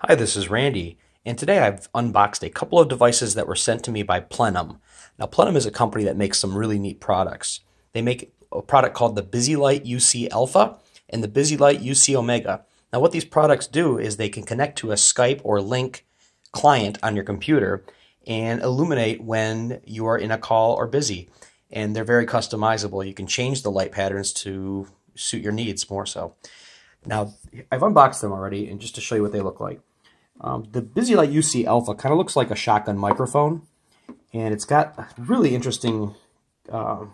Hi, this is Randy, and today I've unboxed a couple of devices that were sent to me by Plenom. Now, Plenom is a company that makes some really neat products. They make a product called the BusyLight UC Alpha and the BusyLight UC Omega. Now, what these products do is they can connect to a Skype or Lync client on your computer and illuminate when you are in a call or busy. And they're very customizable. You can change the light patterns to suit your needs more so. Now, I've unboxed them already, and just to show you what they look like. Um, the BusyLight UC Alpha kind of looks like a shotgun microphone, and it's got a really interesting uh,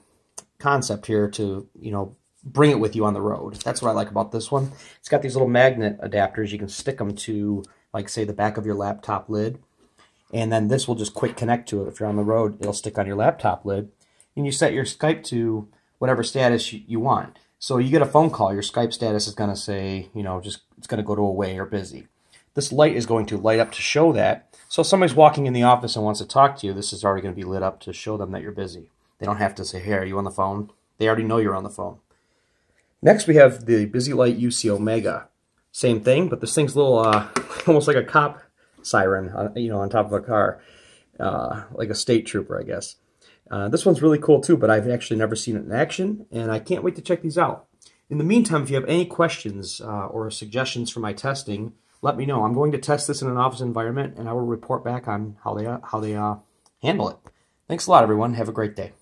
concept here to, you know, bring it with you on the road. That's what I like about this one. It's got these little magnet adapters. You can stick them to, like, say, the back of your laptop lid, and then this will just quick connect to it. If you're on the road, it'll stick on your laptop lid, and you set your Skype to whatever status you, you want. So you get a phone call, your Skype status is going to say, you know, just it's going to go to away or busy. This light is going to light up to show that. So if somebody's walking in the office and wants to talk to you, this is already going to be lit up to show them that you're busy. They don't have to say, hey, are you on the phone? They already know you're on the phone. Next, we have the Busy Light UC Omega. Same thing, but this thing's a little, uh, almost like a cop siren, uh, you know, on top of a car. Uh, like a state trooper, I guess. Uh, this one's really cool too, but I've actually never seen it in action, and I can't wait to check these out. In the meantime, if you have any questions uh, or suggestions for my testing, let me know. I'm going to test this in an office environment, and I will report back on how they how they uh, handle it. Thanks a lot, everyone. Have a great day.